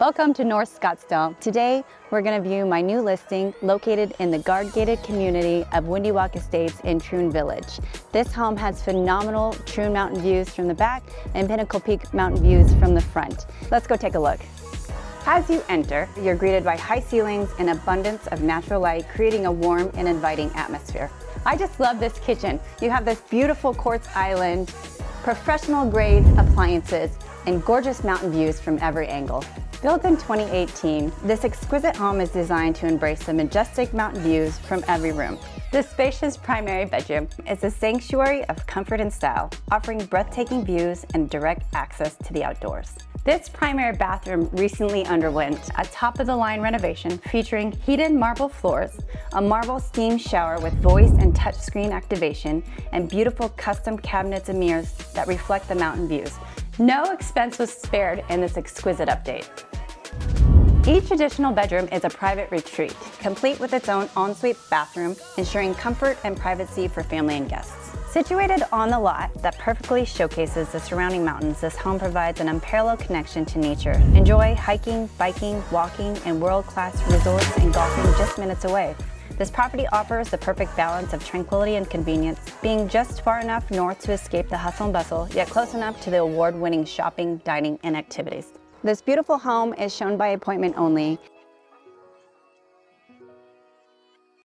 Welcome to North Scottsdale. Today, we're going to view my new listing located in the guard-gated community of Windy Walk Estates in Troon Village. This home has phenomenal Troon Mountain views from the back and Pinnacle Peak Mountain views from the front. Let's go take a look. As you enter, you're greeted by high ceilings and abundance of natural light, creating a warm and inviting atmosphere. I just love this kitchen. You have this beautiful quartz island, professional grade appliances, and gorgeous mountain views from every angle. Built in 2018, this exquisite home is designed to embrace the majestic mountain views from every room. This spacious primary bedroom is a sanctuary of comfort and style, offering breathtaking views and direct access to the outdoors. This primary bathroom recently underwent a top-of-the-line renovation featuring heated marble floors, a marble steam shower with voice and touchscreen activation, and beautiful custom cabinets and mirrors that reflect the mountain views. No expense was spared in this exquisite update. Each additional bedroom is a private retreat, complete with its own ensuite bathroom, ensuring comfort and privacy for family and guests. Situated on the lot that perfectly showcases the surrounding mountains, this home provides an unparalleled connection to nature. Enjoy hiking, biking, walking, and world-class resorts and golfing just minutes away. This property offers the perfect balance of tranquility and convenience, being just far enough north to escape the hustle and bustle, yet close enough to the award-winning shopping, dining, and activities. This beautiful home is shown by appointment only